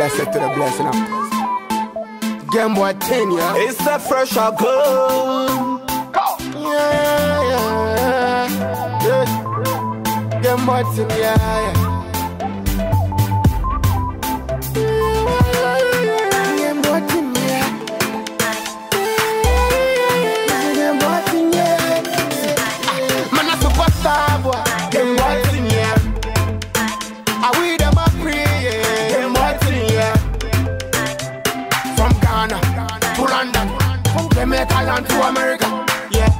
blessed to the blessing Gamebwoy Tin, yeah. It's a fresh. Yeah, yeah, yeah. yeah. Game boy 10, yeah, yeah. Jamaica land to America. Yeah,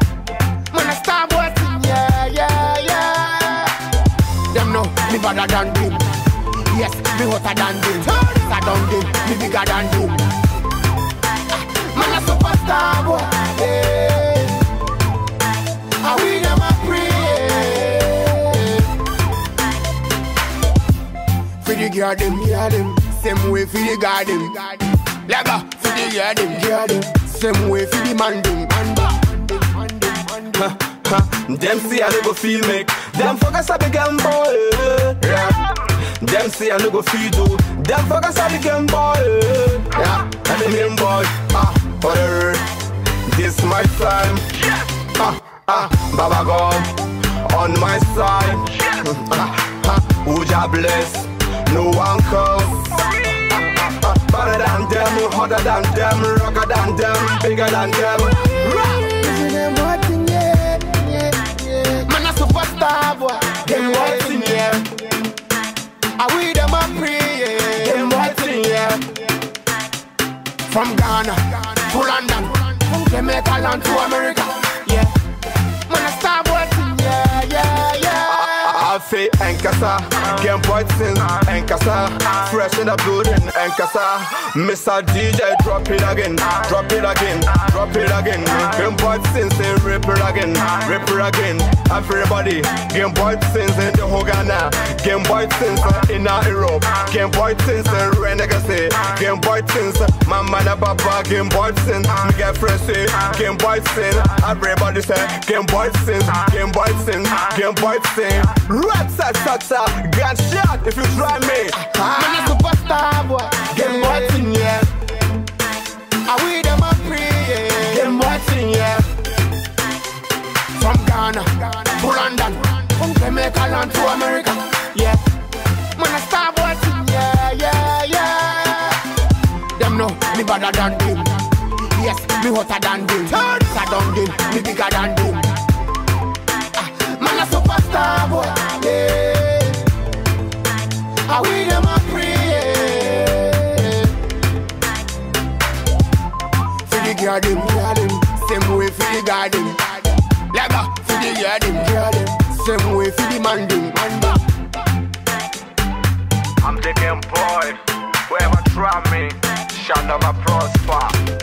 man a star boy. Yeah, yeah, yeah. Them know me better than them. Yes, me hotter than them. I done them, me bigger than them. Man a superstar boy. I we them a pray. For the girl them. Same way for the them. Lega for the girl them. Same way for the man them. Them, them, them, them. Them see I no go feel make. Them focus big game boy. Them see I no go feel do. Them focus big game boy. Yeah. And the game boy. Ah, the. This my time. Ah, ah, Baba God on my side. Ah, ah, Uja bless. No one curse. Hotter than them, rocker than them, bigger than them. Man a superstar boy. Them we them a pray. Them. From Ghana to London, from Jamaica land to America, Afe en casa, Game Boy Sin en casa, fresh in the building en casa. Mr. DJ drop it again, drop it again, drop it again. Game Boy Sin say rip it again, rip it again. Everybody, Game Boy Sin in the whole Ghana, Game Boy Sin in Europe, Game Boy Sin Renegade say, Game Boy Sin, Mama na Baba, Game Boy Sin, me get fresh say, Game Boy Sin. Everybody say, Game Boy Sin, Game Boy Sin, Game Boy Sin. Rat sa sa sa, gunshot if you try me. Ah. Man a superstar boy. Them watching, yeah. I we them a pray, yeah. Them watching, yeah. From Ghana to London, from Jamaica land to America, yeah. Man a star boy thing, yeah, yeah, yeah. Them know me better than them. Yes, me hotter than them. I done them, me bigger than them. I we them a pray. For the girl them, girl them, same way for the guy them. Lega for the girl them, girl them, same way for the man them. I'm the game boy. Whoever try me shall never prosper.